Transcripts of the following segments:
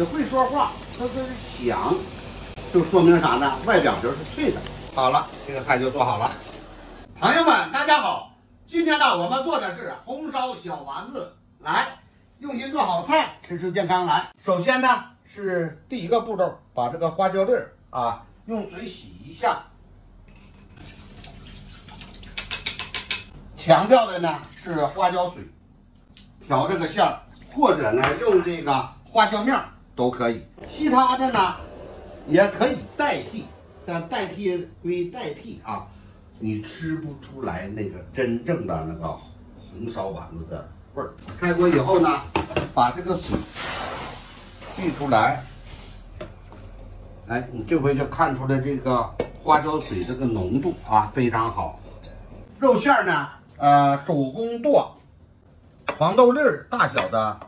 你会说话，它这是响，就说明啥呢？外表皮是脆的。好了，这个菜就做好了。朋友们，大家好，今天呢，我们做的是红烧小丸子。来，用心做好菜，吃吃健康来。首先呢，是第一个步骤，把这个花椒粒啊，用水洗一下。强调的呢是花椒水，调这个馅儿，或者呢用这个花椒面都可以。其他的呢也可以代替，但代替归代替啊，你吃不出来那个真正的那个红烧丸子的味儿。开锅以后呢，把这个水沥出来，哎，你这回就看出来这个花椒水这个浓度啊非常好。肉馅呢？呃，手工剁黄豆粒儿大小的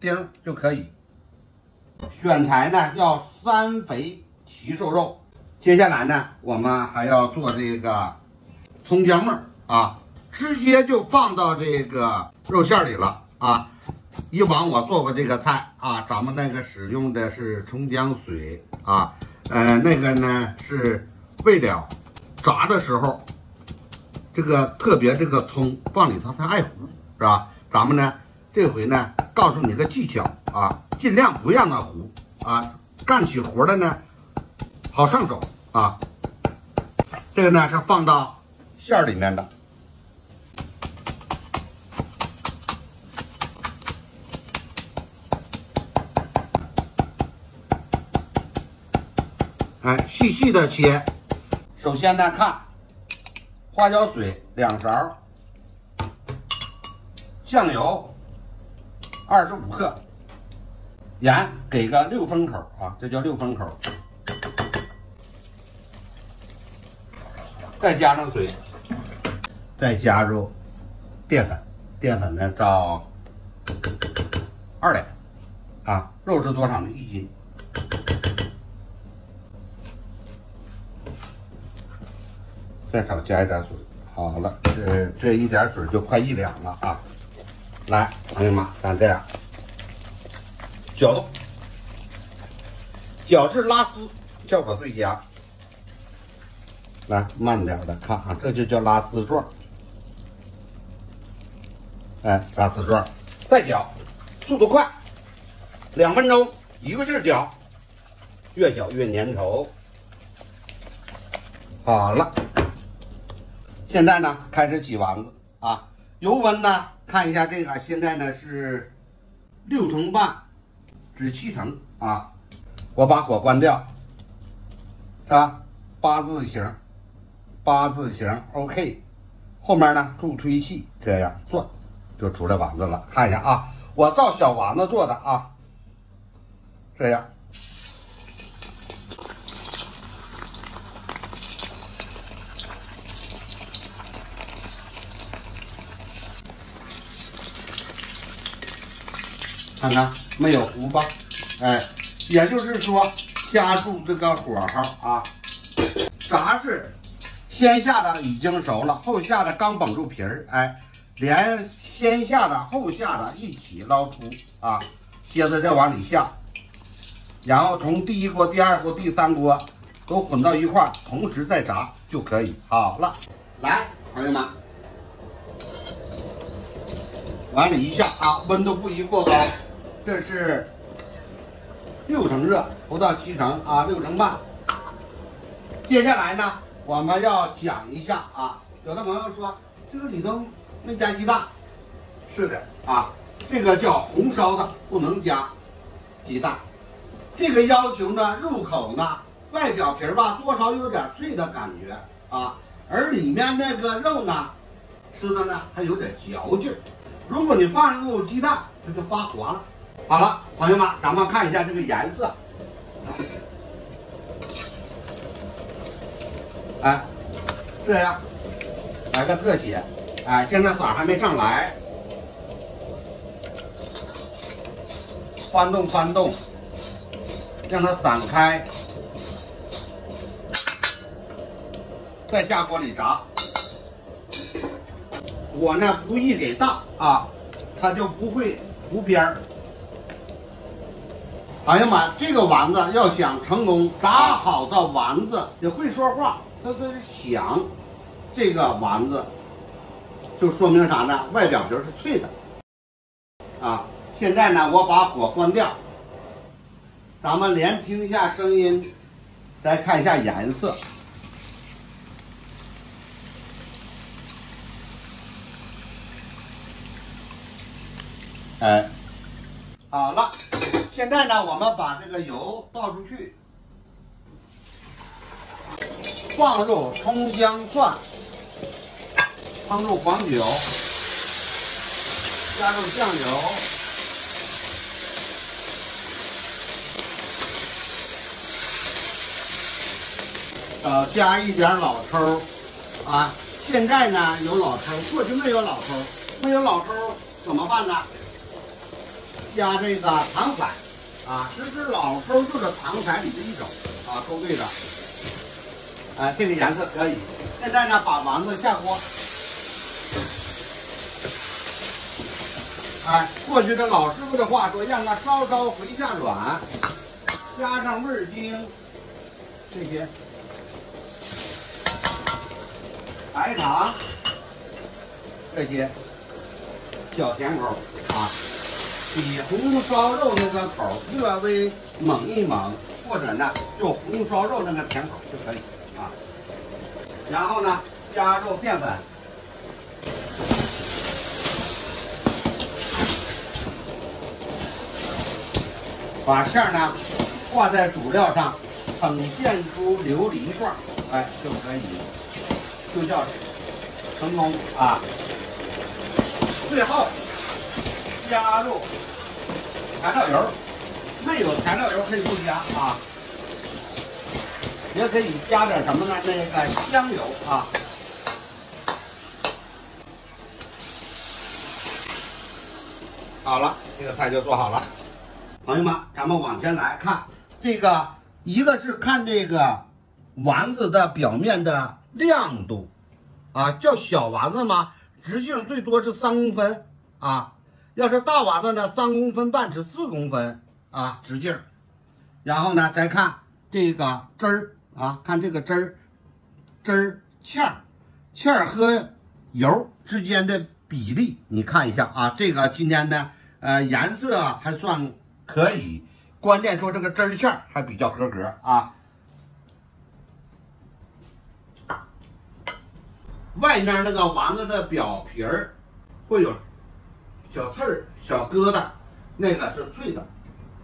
丁就可以。选材呢要三肥齐瘦肉。接下来呢，我们还要做这个葱姜末啊，直接就放到这个肉馅里了啊。以往我做过这个菜啊，咱们那个使用的是葱姜水啊，呃，那个呢是为了炸的时候。这个特别这个葱放里头它爱糊，是吧？咱们呢这回呢告诉你个技巧啊，尽量不让它糊啊，干起活来呢好上手啊。这个呢是放到馅儿里面的，哎，细细的切。首先呢看。花椒水两勺，酱油二十五克，盐给个六分口啊，这叫六分口。再加上水，再加入淀粉，淀粉呢照二两啊。肉是多少呢？一斤。再少加一点水，好了，这这一点水就快一两了啊！来，朋友们，咱这样搅动，搅至拉丝，效果最佳。来，慢点的看啊，这就叫拉丝状。哎，拉丝状，再搅，速度快，两分钟，一个劲儿搅，越搅越粘稠。好了。现在呢，开始挤丸子啊。油温呢，看一下这个，现在呢是六成半至七成啊。我把火关掉，是吧？八字形，八字形，OK。后面呢，助推器这样转，就出来丸子了。看一下啊，我照小丸子做的啊，这样。看看没有糊吧？哎，也就是说掐住这个火候啊，炸至先下的已经熟了，后下的刚绷住皮儿，哎，连先下的后下的一起捞出啊，接着再往里下，然后从第一锅、第二锅、第三锅都混到一块，同时再炸就可以。好了，来，朋友们，往里一下啊，温度不宜过高。这是六成热，不到七成啊，六成半。接下来呢，我们要讲一下啊，有的朋友说这个里头没加鸡蛋，是的啊，这个叫红烧的，不能加鸡蛋。这个要求呢，入口呢，外表皮儿吧多少有点脆的感觉啊，而里面那个肉呢，吃的呢还有点嚼劲儿。如果你放入鸡蛋，它就发滑了。好了，朋友们，咱们看一下这个颜色。哎，这样来个特写。哎，现在色还没上来，翻动翻动，让它散开，再下锅里炸。我呢不宜给大啊，它就不会糊边儿。朋友们，这个丸子要想成功，炸好的丸子也会说话，它它响。这个丸子就说明啥呢？外表皮是脆的。啊，现在呢，我把火关掉，咱们连听一下声音，再看一下颜色。哎，好了，现在呢，我们把这个油倒出去，放入葱姜蒜，放入黄酒，加入酱油，呃，加一点老抽啊。现在呢有老抽，过去没有老抽，没有老抽怎么办呢？加这个糖色，啊，这是老抽就是糖色里的一种，啊，勾兑的，哎，这个颜色可以。现在呢，把丸子下锅，哎，过去的老师傅的话说，让它稍稍回下软，加上味精这些，白糖这些小甜口啊。比红烧肉那个口略微猛一猛，或者呢，就红烧肉那个甜口就可以啊。然后呢，加入淀粉，把馅呢挂在主料上，呈现出琉璃状，哎，就可以，就叫成功啊。最后。加入材料油，没有材料油可以不加啊，也可以加点什么呢？那个香油啊。好了，这个菜就做好了。朋友们，咱们往前来看，这个一个是看这个丸子的表面的亮度啊，叫小丸子嘛，直径最多是三公分啊。要是大丸子呢，三公分半至四公分啊直径，然后呢再看这个汁儿啊，看这个汁儿，汁儿芡儿，芡儿和油之间的比例，你看一下啊，这个今天呢，呃颜色还算可以，关键说这个汁儿芡儿还比较合格啊，外面那个丸子的表皮儿会有。小刺儿、小疙瘩，那个是脆的，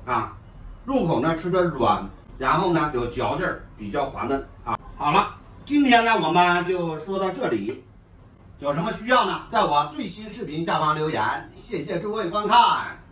啊，入口呢吃的软，然后呢有嚼劲儿，比较滑嫩啊。好了，今天呢我们就说到这里，有什么需要呢，在我最新视频下方留言。谢谢诸位观看。